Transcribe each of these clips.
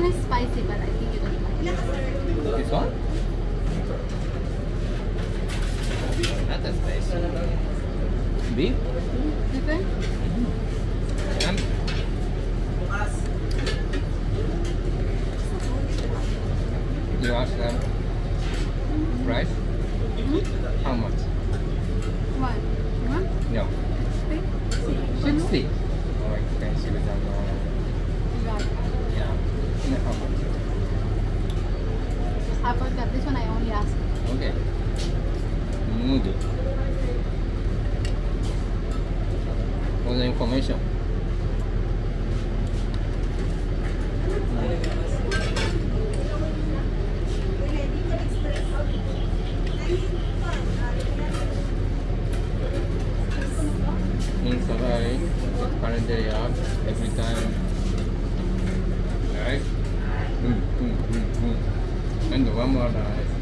one spicy, but I think you don't like it. This one? Not that spicy. Beef? Different? Mm -hmm. you ask them price? Mm -hmm. How much? One. One? No. Sixty. Sixty? Alright, thanks. You how much? I forgot. This one I only asked. Okay. Mood. For the information. Inside, calendar app, every time. Right? Mm, mm, mm, And one more rice.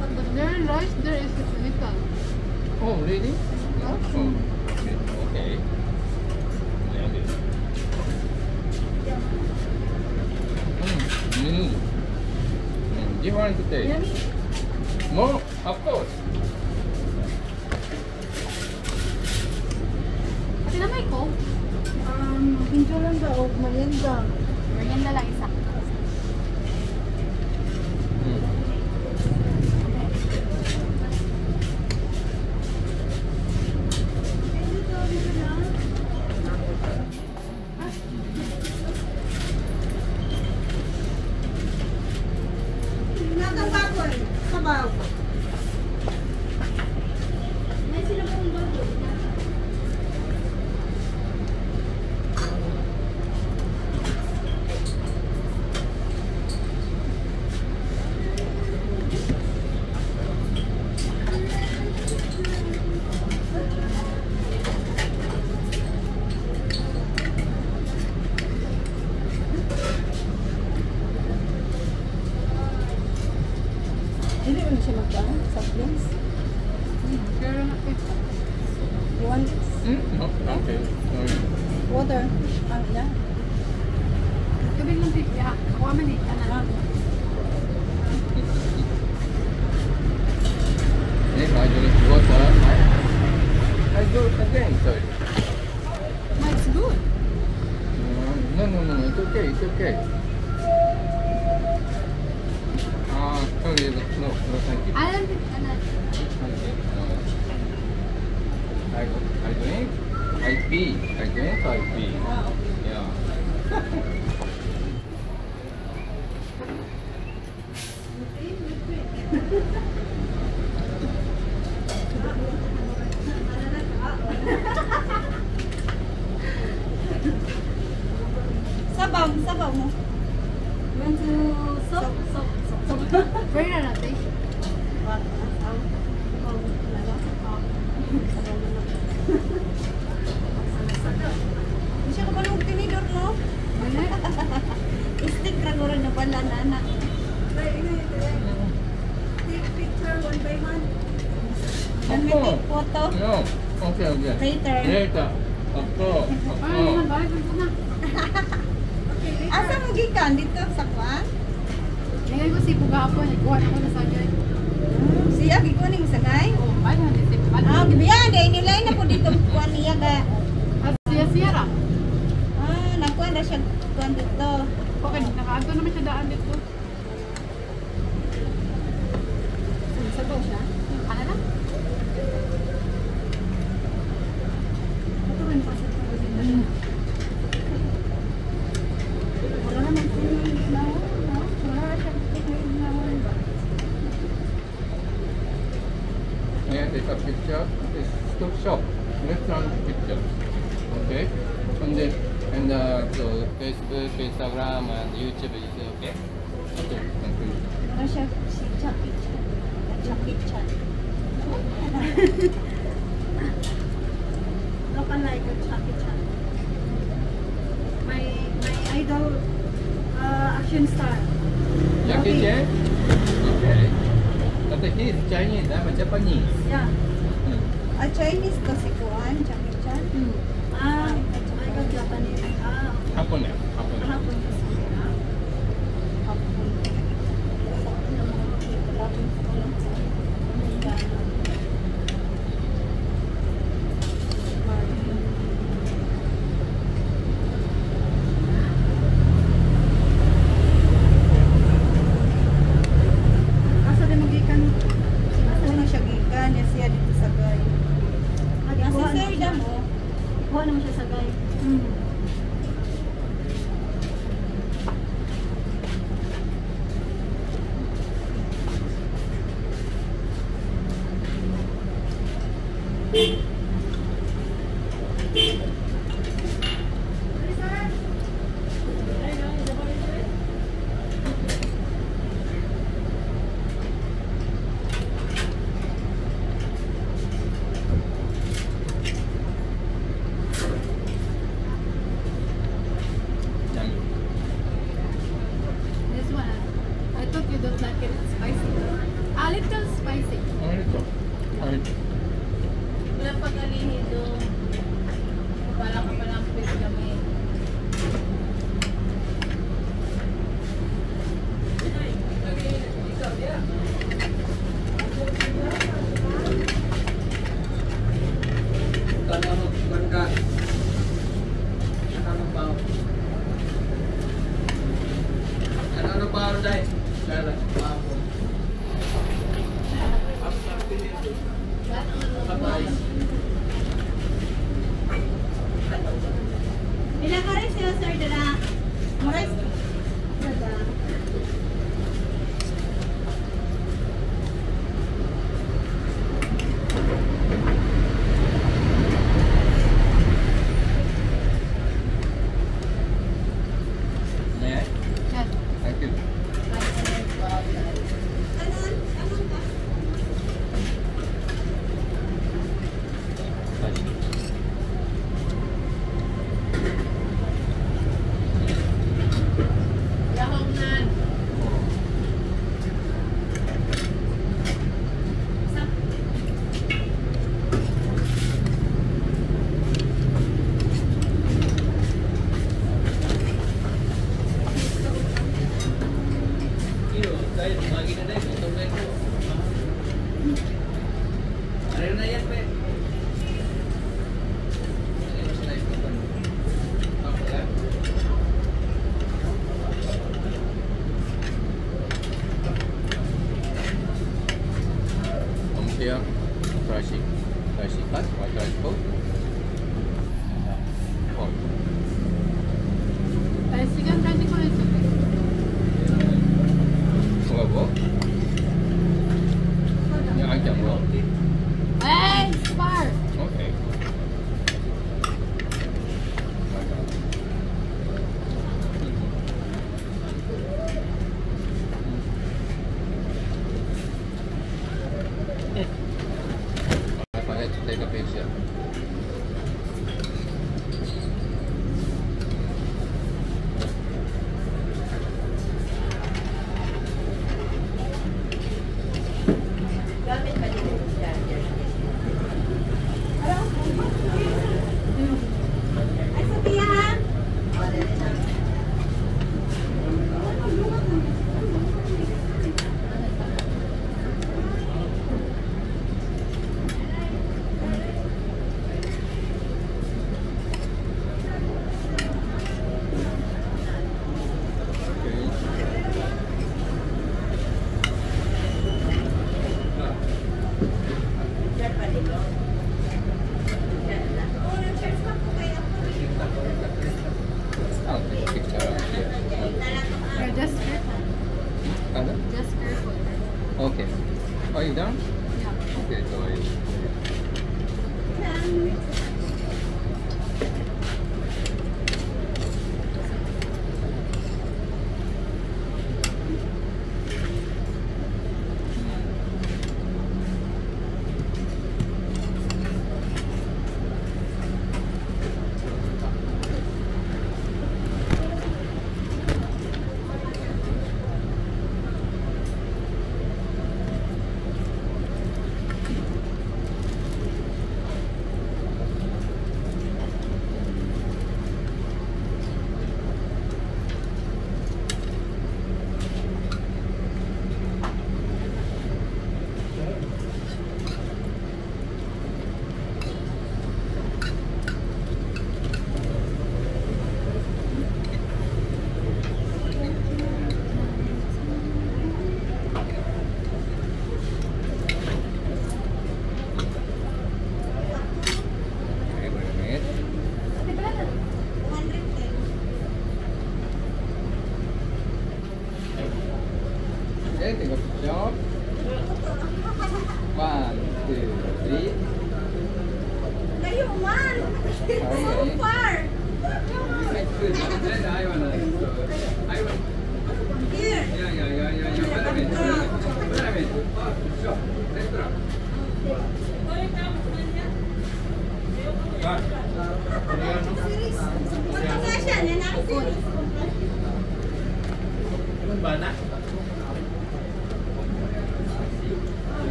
But the very rice there is little. Oh, really? Yeah. Oh, okay. Maybe. Mm. Mm. Do you want to taste? More? Of course. Na may coke. Um, pinto lang daw, merienda. Merienda lang isa. Hindi mo siya magkaan, soft drinks. Pero na ito. You want Mm? No? Okay. Sorry. water? Ah, yeah. Tubig lang pipi. Ah, Ako man eh. Ano? If I drink water, I, I do it again. Sorry. No, it's good. No, no, no, no. It's okay. It's okay. Ah, sorry. No, no, thank you. Alam, ano? I, I drink, I pee. I drink, I pee. Ah. Yeah. Sabaw, sabaw take photo? No. Okay, okay. Later. Later. Of course. Of Ano naman, course. bakit ko na? Asa mo gikan dito sa kwan? Ngayon ko si Bugapon. Ikuha na ko na sa gay. Siya gikuning sa kay? Oh, ano si Ah, gibiyan dai nilay na po dito kwan niya ga. Ah, siya siya ra. Ah, nakuha na siya kwan dito. Okay, nakaanto naman siya daan dito. Sabaw siya. upload Facebook, Instagram and YouTube is okay? Okay, thank you. Chucky Chan. Chucky Chan. Look unlike Chucky Chan. My, my idol uh, action star. Chucky Chan? Okay. But he is Chinese, eh? macam Japanese. Yeah. Hmm. A Chinese kasi ko, I'm Chan. Hmm. Ah, apa ni? Apa ni?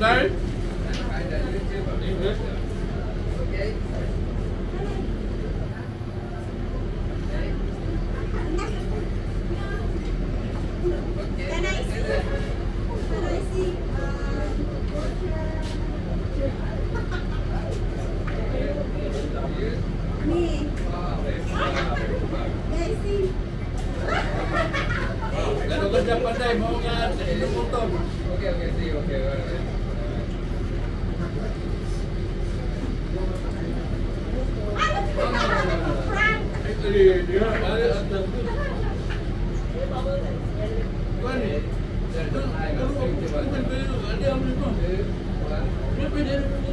No?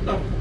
네.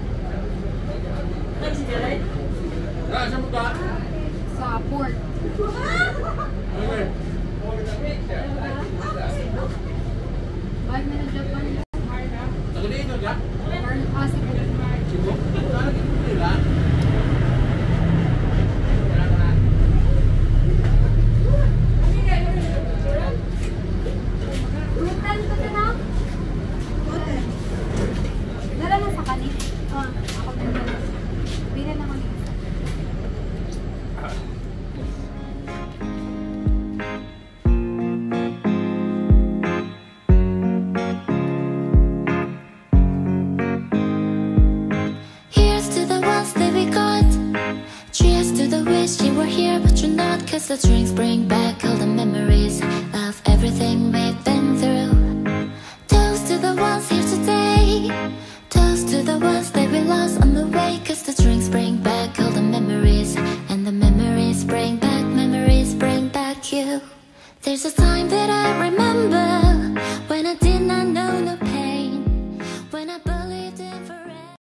Cheers to the wish you were here but you're not Cause the drinks bring back all the memories Of everything we've been